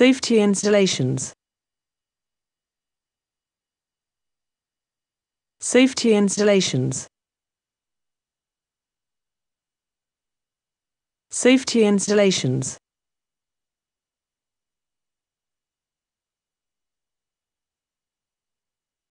Safety installations. Safety installations. Safety installations.